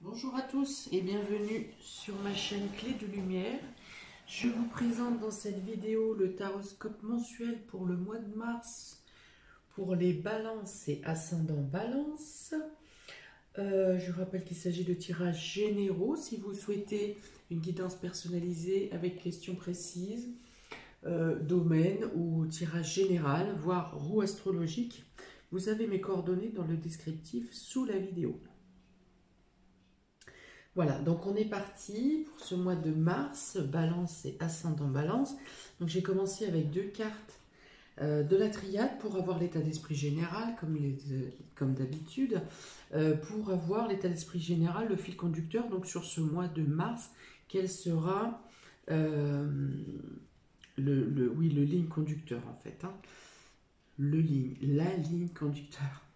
Bonjour à tous et bienvenue sur ma chaîne Clé de Lumière. Je vous présente dans cette vidéo le taroscope mensuel pour le mois de mars pour les balances et ascendants balance. Euh, je rappelle qu'il s'agit de tirages généraux si vous souhaitez une guidance personnalisée avec questions précises, euh, domaine ou tirage général, voire roue astrologique. Vous avez mes coordonnées dans le descriptif sous la vidéo. Voilà, donc on est parti pour ce mois de mars, balance et ascendant balance. Donc j'ai commencé avec deux cartes euh, de la triade pour avoir l'état d'esprit général, comme, comme d'habitude, euh, pour avoir l'état d'esprit général, le fil conducteur, donc sur ce mois de mars, quel sera euh, le, oui, le ligne conducteur en fait. Hein. le ligne, la ligne conducteur.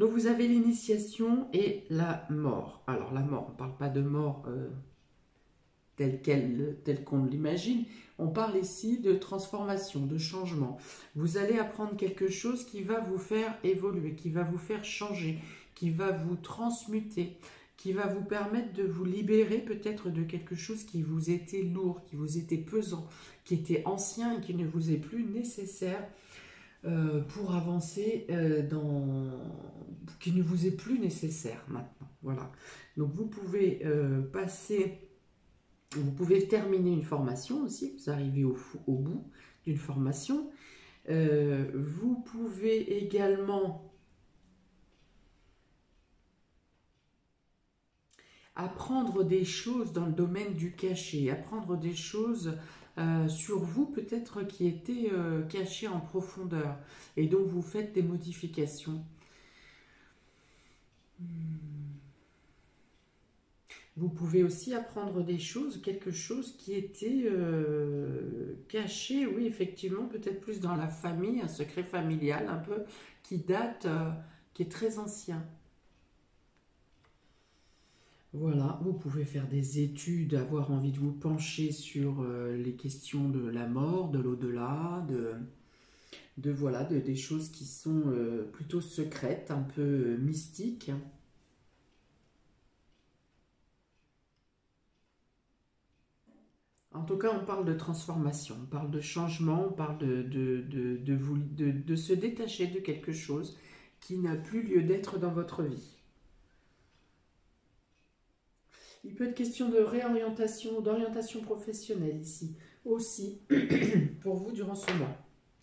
Donc vous avez l'initiation et la mort. Alors la mort, on ne parle pas de mort euh, telle qu'on l'imagine. On parle ici de transformation, de changement. Vous allez apprendre quelque chose qui va vous faire évoluer, qui va vous faire changer, qui va vous transmuter, qui va vous permettre de vous libérer peut-être de quelque chose qui vous était lourd, qui vous était pesant, qui était ancien et qui ne vous est plus nécessaire euh, pour avancer euh, dans qui ne vous est plus nécessaire maintenant. Voilà. Donc vous pouvez euh, passer, vous pouvez terminer une formation aussi, vous arrivez au, au bout d'une formation. vous pouvez également apprendre des choses dans le domaine du cachet, apprendre des choses euh, sur vous peut-être qui était euh, caché en profondeur et donc vous faites des modifications. Hmm. Vous pouvez aussi apprendre des choses, quelque chose qui était euh, caché, oui, effectivement, peut-être plus dans la famille, un secret familial un peu qui date, qui est très ancien. Voilà, vous pouvez faire des études, avoir envie de vous pencher sur euh, les questions de la mort, de l'au-delà, de, voilà, de, des choses qui sont euh, plutôt secrètes, un peu euh, mystiques. En tout cas, on parle de transformation, on parle de changement, on parle de, de se détacher de quelque chose qui n'a plus lieu d'être dans votre vie. Il peut être question de réorientation, d'orientation professionnelle ici aussi pour vous durant ce mois.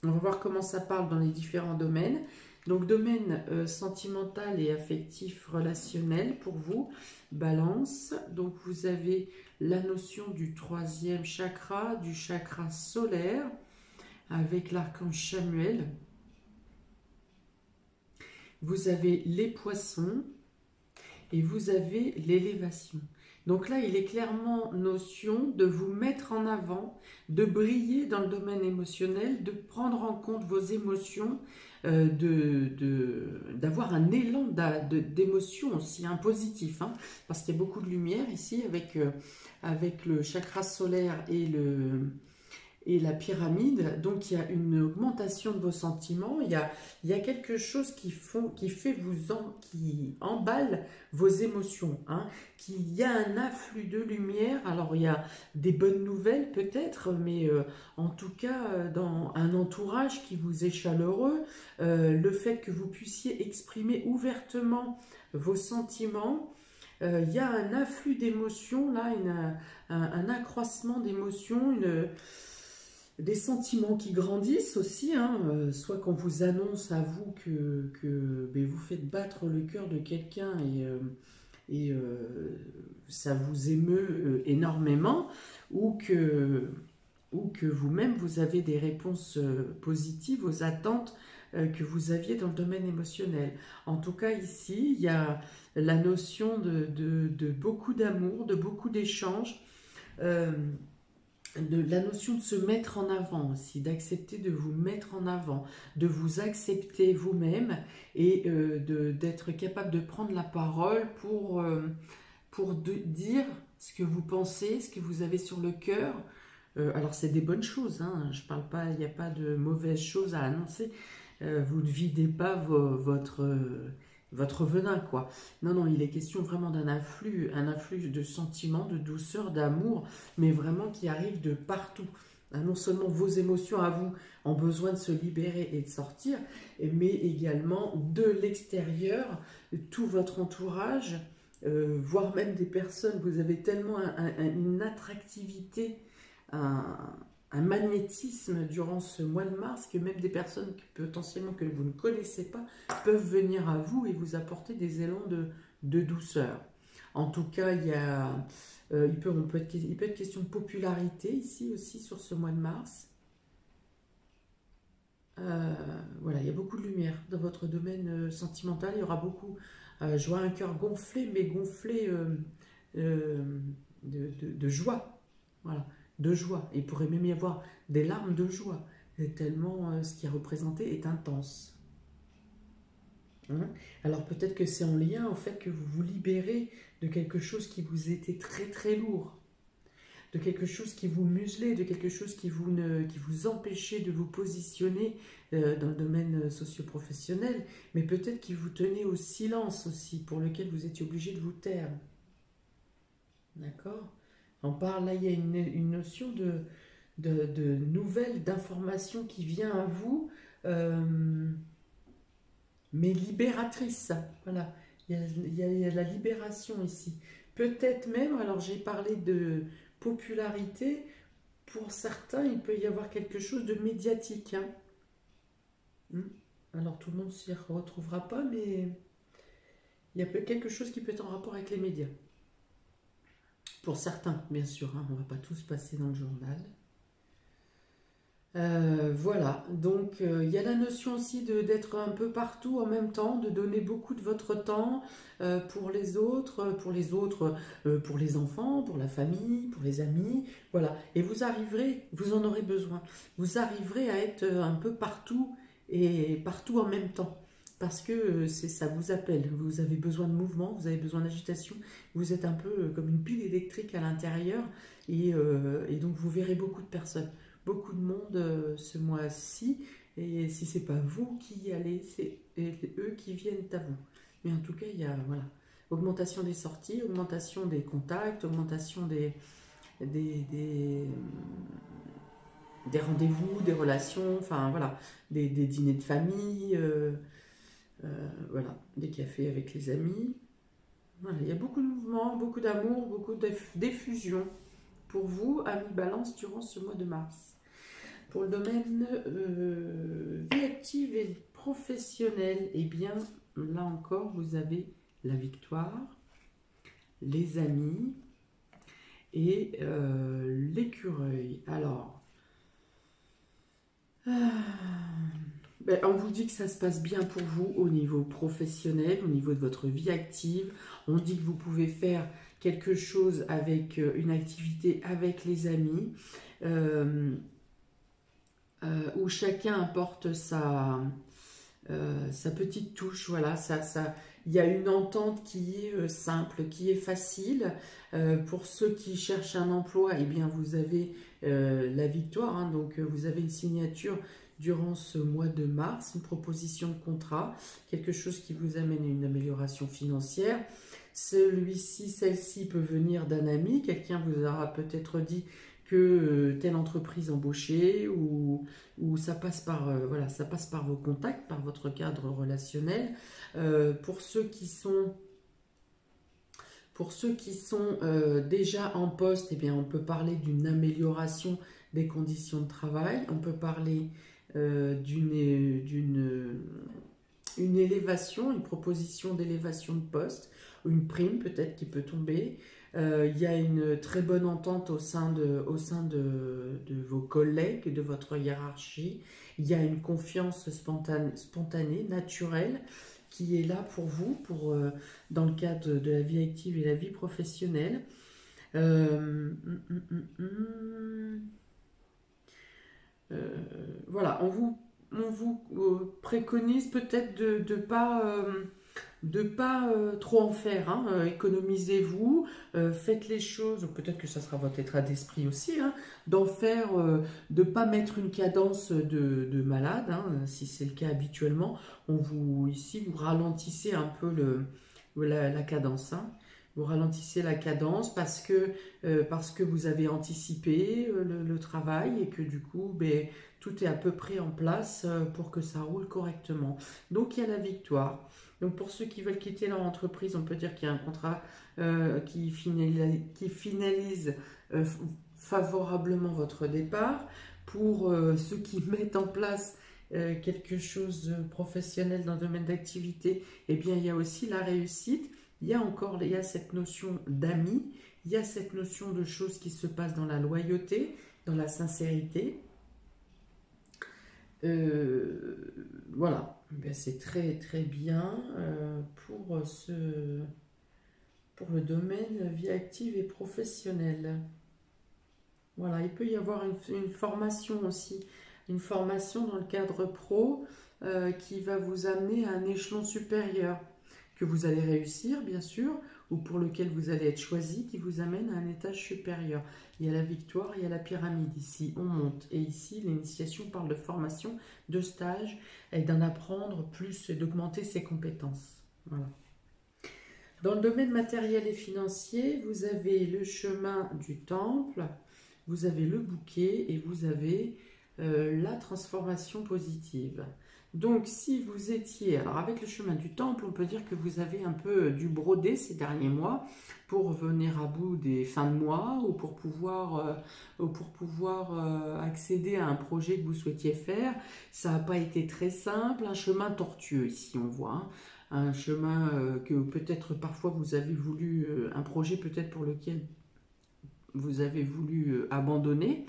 On va voir comment ça parle dans les différents domaines. Donc domaine euh, sentimental et affectif relationnel pour vous, balance. Donc vous avez la notion du troisième chakra, du chakra solaire avec l'archange Samuel. Vous avez les poissons et vous avez l'élévation. Donc là, il est clairement notion de vous mettre en avant, de briller dans le domaine émotionnel, de prendre en compte vos émotions, euh, d'avoir un élan d'émotion aussi, un positif, hein, parce qu'il y a beaucoup de lumière ici avec, euh, avec le chakra solaire et le, la pyramide. Donc, il y a une augmentation de vos sentiments. Il y a, y a quelque chose qui, font, qui fait vous en, qui emballe vos émotions. Hein. Qu'il y a un afflux de lumière. Alors, il y a des bonnes nouvelles peut-être, mais euh, en tout cas, euh, dans un entourage qui vous est chaleureux, euh, le fait que vous puissiez exprimer ouvertement vos sentiments, il y a un afflux d'émotions, là, un, un, accroissement d'émotions, une des sentiments qui grandissent aussi, hein, euh, soit qu'on vous annonce à vous que, ben, vous faites battre le cœur de quelqu'un et, euh, euh, ça vous émeut énormément, ou que, ou que vous-même vous avez des réponses positives aux attentes que vous aviez dans le domaine émotionnel. En tout cas, ici, il y a la notion de beaucoup d'amour, de beaucoup d'échanges de la notion de se mettre en avant aussi, d'accepter de vous mettre en avant, de vous accepter vous-même et euh, d'être capable de prendre la parole pour, euh, dire ce que vous pensez, ce que vous avez sur le cœur. Euh, alors c'est des bonnes choses, hein, je parle pas, il n'y a pas de mauvaises choses à annoncer. vous ne videz pas votre votre venin, quoi. Non, non, il est question vraiment d'un afflux, un afflux de sentiments, de douceur, d'amour, mais vraiment qui arrive de partout. Hein, non seulement vos émotions à vous ont besoin de se libérer et de sortir, mais également de l'extérieur, tout votre entourage, euh, voire même des personnes, vous avez tellement une attractivité, un magnétisme durant ce mois de mars que même des personnes potentiellement que vous ne connaissez pas peuvent venir à vous et vous apporter des élans de, douceur. En tout cas, il, y a, euh, il, peut, on peut être, il peut être question de popularité ici aussi sur ce mois de mars. Euh, voilà, il y a beaucoup de lumière dans votre domaine euh, sentimental. Il y aura beaucoup, je vois un cœur gonflé, mais gonflé de, de, joie. Voilà de joie. Il pourrait même y avoir des larmes de joie, tellement euh, ce qui est représenté est intense. Hein? Alors peut-être que c'est en lien au fait que vous vous libérez de quelque chose qui vous était très très lourd, de quelque chose qui vous muselait, de quelque chose qui vous, empêchait de vous positionner euh, dans le domaine socio-professionnel, mais peut-être qui vous tenait au silence aussi, pour lequel vous étiez obligé de vous taire. D'accord? On parle, là, il y a une, notion de, nouvelle, d'information qui vient à vous, euh, mais libératrice. Voilà, il y, a, la libération ici. Peut-être même, alors j'ai parlé de popularité, pour certains, il peut y avoir quelque chose de médiatique. Hein. Hmm. Alors tout le monde s'y retrouvera pas, mais il y a quelque chose qui peut être en rapport avec les médias. Pour certains, bien sûr, hein, on ne va pas tous passer dans le journal. Euh, voilà, donc euh, il y a la notion aussi d'être un peu partout en même temps, de donner beaucoup de votre temps euh, pour les autres, pour les autres, pour les enfants, pour la famille, pour les amis, voilà. Et vous arriverez, vous en aurez besoin, vous arriverez à être un peu partout et partout en même temps parce que euh, ça vous appelle. Vous avez besoin de mouvement, vous avez besoin d'agitation. Vous êtes un peu euh, comme une pile électrique à l'intérieur euh, et, donc vous verrez beaucoup de personnes, beaucoup de monde ce mois-ci. Et si c'est pas vous qui y allez, c'est eux qui viennent à vous. Mais en tout cas, il y a voilà augmentation des sorties, augmentation des contacts, augmentation des des, des, rendez-vous, des relations, enfin voilà, des, dîners de famille. Voilà, des cafés avec les amis. il y a beaucoup de mouvements, beaucoup d'amour, beaucoup d'effusion pour vous, amis balance, durant ce mois de mars. Pour le domaine euh, vie active et professionnel, eh bien, là encore, vous avez la victoire, les amis et euh, l'écureuil. Alors, ben, on vous dit que ça se passe bien pour vous au niveau professionnel, au niveau de votre vie active. On dit que vous pouvez faire quelque chose avec euh, une activité avec les amis, euh, euh, où chacun apporte sa, petite touche. Voilà, ça, ça, il y a une entente qui est simple, qui est facile. pour ceux qui cherchent un emploi, eh bien, vous avez la victoire. Hein. donc, vous avez une signature durant ce mois de mars, une proposition de contrat, quelque chose qui vous amène à une amélioration financière. Celui-ci, celle-ci peut venir d'un ami, quelqu'un vous aura peut-être dit que euh, telle entreprise embauchée ou, ou ça passe par euh, voilà ça passe par vos contacts, par votre cadre relationnel. Euh, pour ceux qui sont pour ceux qui sont déjà en poste, eh bien, on peut parler d'une amélioration des conditions de travail. On peut parler euh, d'une une élévation, une proposition d'élévation de poste, une prime peut-être qui peut tomber. Euh, il y a une très bonne entente au sein, de, au sein de, vos collègues, de votre hiérarchie. Il y a une confiance spontanée, naturelle qui est là pour vous, pour, euh, dans le cadre de la vie active et la vie professionnelle. Hum, hum, hum, euh, voilà, on vous, euh, préconise peut-être de ne pas, euh, euh, trop en faire, hein. euh, économisez-vous, euh, faites les choses, peut-être que ça sera votre état d'esprit aussi, hein, d'en faire, de pas mettre une cadence de, malade, hein, si c'est le cas habituellement, on vous, ici vous ralentissez un peu la, cadence, vous ralentissez la cadence parce que, parce que vous avez anticipé le, travail et que du coup, ben, tout est à peu près en place pour que ça roule correctement. Donc il y a la victoire. Donc pour ceux qui veulent quitter leur entreprise, on peut dire qu'il y a un contrat euh, qui finalise, euh, favorablement votre départ. Pour euh, ceux qui mettent en place quelque chose de professionnel dans le domaine d'activité, eh bien il y a aussi la réussite. Il y a encore il y a cette notion d'amis, il y a cette notion de choses qui se passent dans la loyauté, dans la sincérité. voilà, ben, c'est très très bien euh, pour, ce, pour le domaine vie active et professionnelle. Voilà, il peut y avoir une, formation aussi, une formation dans le cadre pro euh, qui va vous amener à un échelon supérieur, que vous allez réussir bien sûr, ou pour lequel vous allez être choisi, qui vous amène à un étage supérieur. Il y a la victoire, il y a la pyramide ici, on monte. Et ici, l'initiation parle de formation, de stage, et d'en apprendre plus et d'augmenter ses compétences. Dans le domaine matériel et financier, vous avez le chemin du temple, vous avez le bouquet et vous avez euh, la transformation positive. Donc, si vous étiez, alors avec le chemin du temple, on peut dire que vous avez un peu dû broder ces derniers mois pour venir à bout des fins de mois ou pour pouvoir, euh, pour pouvoir euh, accéder à un projet que vous souhaitiez faire. Ça n'a pas été très simple, un chemin tortueux ici, on voit. Hein. un chemin euh, que peut-être parfois vous avez voulu, un projet peut-être pour lequel vous avez voulu abandonner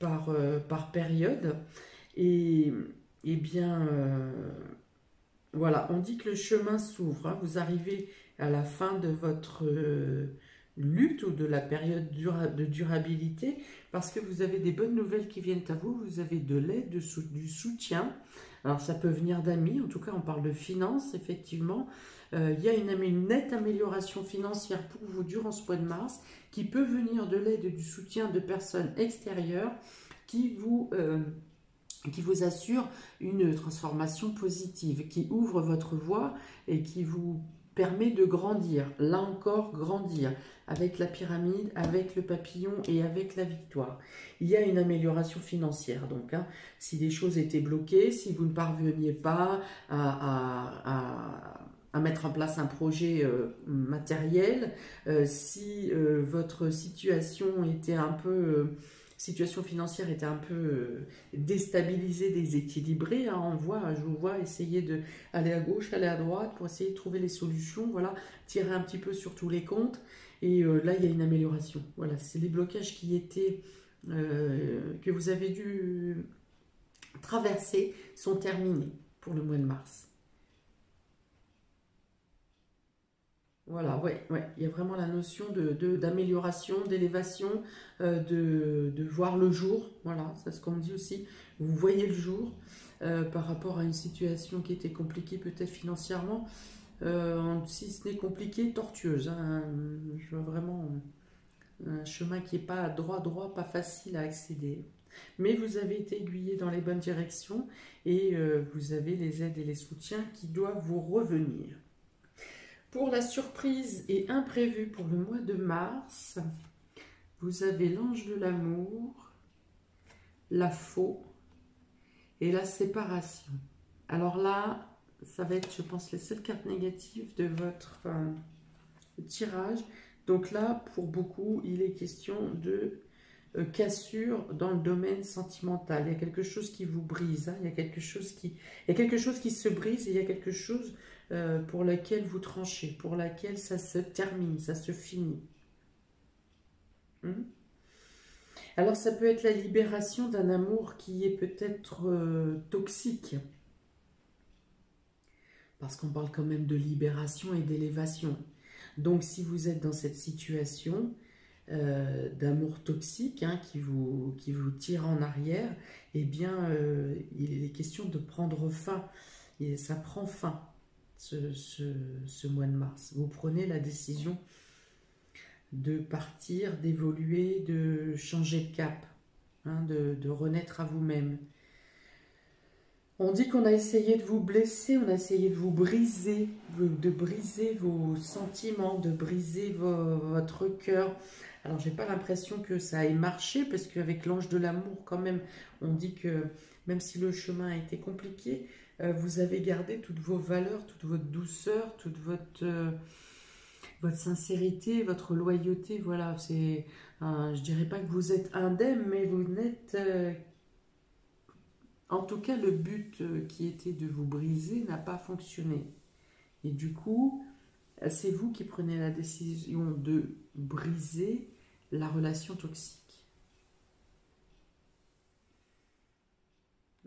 par, par période. Et eh bien, euh, voilà, on dit que le chemin s'ouvre. Hein. Vous arrivez à la fin de votre euh, lutte ou de la période de durabilité parce que vous avez des bonnes nouvelles qui viennent à vous, vous avez de l'aide, du soutien. Alors ça peut venir d'amis, en tout cas on parle de finances, effectivement. Euh, il y a une, nette amélioration financière pour vous durant ce mois de mars qui peut venir de l'aide du soutien de personnes extérieures qui vous qui vous assure une transformation positive, qui ouvre votre voie et qui vous permet de grandir, là encore grandir, avec la pyramide, avec le papillon et avec la victoire. Il y a une amélioration financière, donc hein. si les choses étaient bloquées, si vous ne parveniez pas à, mettre en place un projet euh, matériel, euh, si euh, votre situation était un peu situation financière était un peu euh, déstabilisée, déséquilibrée. Hein, on voit, je vous vois essayer de aller à gauche, aller à droite pour essayer de trouver les solutions. Voilà, tirer un petit peu sur tous les comptes. Et euh, là, il y a une amélioration. Voilà, c'est les blocages qui étaient euh, que vous avez dû traverser sont terminés pour le mois de mars. Voilà, ouais, ouais, il y a vraiment la notion d'amélioration, de, d'élévation, euh, de, voir le jour. Voilà, c'est ce qu'on me dit aussi. Vous voyez le jour euh, par rapport à une situation qui était compliquée peut-être financièrement. Euh, si ce n'est compliqué, tortueuse. Hein. je vois vraiment un chemin qui n'est pas droit, droit, pas facile à accéder. Mais vous avez été aiguillé dans les bonnes directions et vous avez les aides et les soutiens qui doivent vous revenir. Pour la surprise et imprévue pour le mois de mars, vous avez l'ange de l'amour, la faux et la séparation. Alors là, ça va être, je pense, les seules cartes négatives de votre euh, tirage. Donc là, pour beaucoup, il est question de euh, cassure dans le domaine sentimental. Il y a quelque chose qui vous brise. Hein. Il, y a quelque chose qui, il y a quelque chose qui se brise et il y a quelque chose euh, pour laquelle vous tranchez, pour laquelle ça se termine, ça se finit. Hmm? Alors ça peut être la libération d'un amour qui est peut-être euh, toxique. Parce qu'on parle quand même de libération et d'élévation. Donc si vous êtes dans cette situation euh, d'amour toxique hein, qui, vous, qui vous tire en arrière, eh bien il est question de prendre fin. Et ça prend fin ce, mois de mars. Vous prenez la décision de partir, d'évoluer, de changer de cap, hein, de, de renaître à vous-même. On dit qu'on a essayé de vous blesser, on a essayé de vous briser, de briser vos sentiments, de briser votre cœur. Alors, j'ai pas l'impression que ça ait marché, parce qu'avec l'ange de l'amour, quand même, on dit que même si le chemin a été compliqué, vous avez gardé toutes vos valeurs, toute votre douceur, toute votre, euh, votre sincérité, votre loyauté. Voilà, c'est, je dirais pas que vous êtes indemne, mais vous n'êtes euh, en tout cas, le but euh, qui était de vous briser n'a pas fonctionné. Et du coup, c'est vous qui prenez la décision de briser la relation toxique.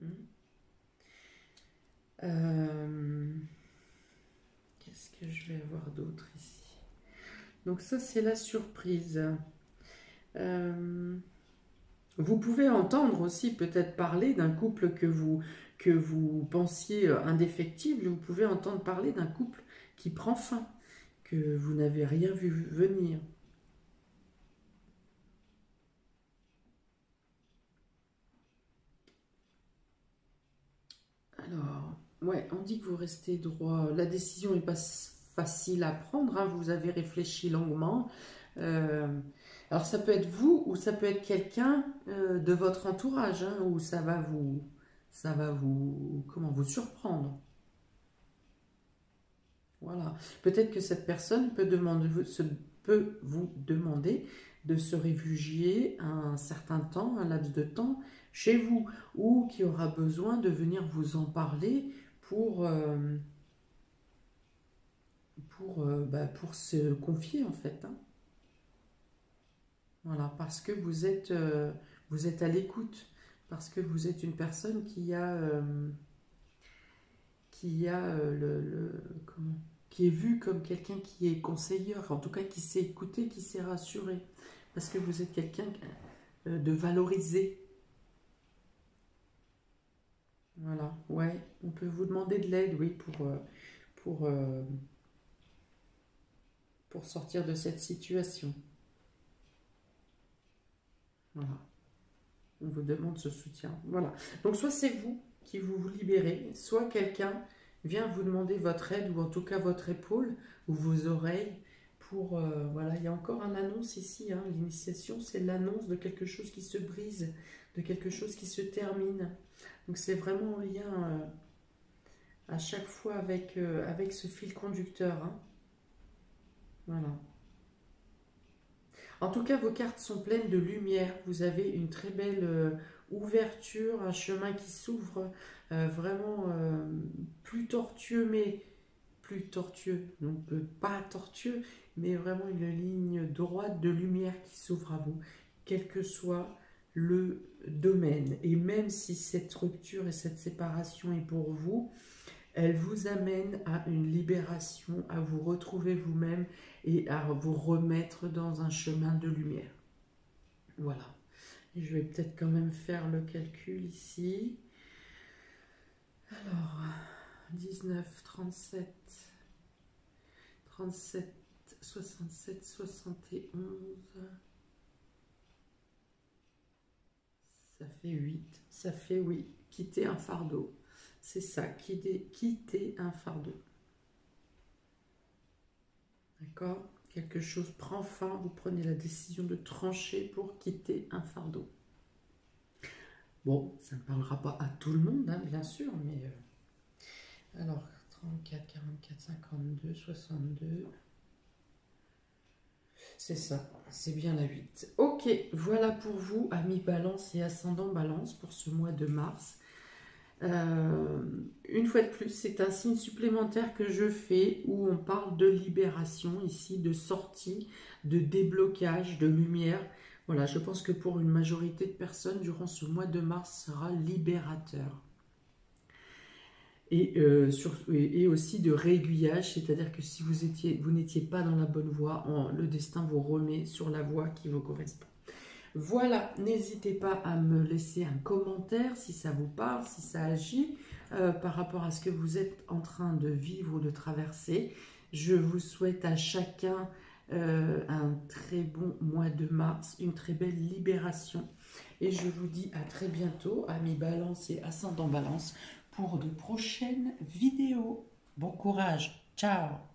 Hmm. Euh, qu'est-ce que je vais avoir d'autre ici? Donc ça, c'est la surprise. Euh, vous pouvez entendre aussi peut-être parler d'un couple que vous, que vous pensiez indéfectible, vous pouvez entendre parler d'un couple qui prend fin, que vous n'avez rien vu venir. Alors, ouais, on dit que vous restez droit. La décision n'est pas facile à prendre, hein. vous avez réfléchi longuement. Euh, alors ça peut être vous ou ça peut être quelqu'un euh, de votre entourage hein, où ça va vous, ça va vous, comment vous surprendre. Voilà. Peut-être que cette personne peut, demander, peut vous demander de se réfugier un certain temps, un laps de temps chez vous, ou qui aura besoin de venir vous en parler pour, euh, pour, euh, bah, pour se confier en fait. Hein. Voilà, parce que vous êtes, euh, vous êtes à l'écoute, parce que vous êtes une personne qui a, qui a le, comment, qui est vue comme quelqu'un qui est conseilleur, en tout cas qui sait écouter, qui sait rassurer, parce que vous êtes quelqu'un de valorisé. Voilà, ouais, on peut vous demander de l'aide, oui, pour, pour, pour sortir de cette situation. Voilà. On vous demande ce soutien. Voilà. Donc, soit c'est vous qui vous, vous libérez, soit quelqu'un vient vous demander votre aide, ou en tout cas votre épaule, ou vos oreilles, pour... Euh, voilà, il y a encore un annonce ici. Hein. L'initiation, c'est l'annonce de quelque chose qui se brise, de quelque chose qui se termine. Donc, c'est vraiment en lien euh, à chaque fois avec, euh, avec ce fil conducteur. Hein. Voilà. En tout cas, vos cartes sont pleines de lumière. Vous avez une très belle euh, ouverture, un chemin qui s'ouvre, vraiment plus tortueux, mais plus tortueux. Donc, pas tortueux, mais vraiment une ligne droite de lumière qui s'ouvre à vous, quel que soit le domaine. Et même si cette rupture et cette séparation est pour vous, elle vous amène à une libération, à vous retrouver vous-même et à vous remettre dans un chemin de lumière. Voilà. Je vais peut-être quand même faire le calcul ici. Alors, 19, 37, 37, 67, 71. Ça fait 8. Ça fait, oui, quitter un fardeau. C'est ça, quitter un fardeau. D'accord? Quelque chose prend fin, vous prenez la décision de trancher pour quitter un fardeau. Bon, ça ne parlera pas à tout le monde, hein, bien sûr, mais... Euh, alors, 34, 44, 52, 62... C'est ça, c'est bien la 8. Ok, voilà pour vous, amis balance et ascendant balance, pour ce mois de mars. Euh, une fois de plus, c'est un signe supplémentaire que je fais où on parle de libération ici, de sortie, de déblocage, de lumière. Voilà, je pense que pour une majorité de personnes, durant ce mois de mars sera libérateur. Et, euh, et aussi de réaiguillage, c'est-à-dire que si vous étiez, vous n'étiez pas dans la bonne voie, le destin vous remet sur la voie qui vous correspond. Voilà, n'hésitez pas à me laisser un commentaire si ça vous parle, si ça agit. euh, par rapport à ce que vous êtes en train de vivre ou de traverser. Je vous souhaite à chacun euh, un très bon mois de mars, une très belle libération. Et je vous dis à très bientôt, amis balance et ascendant balance, pour de prochaines vidéos. Bon courage, ciao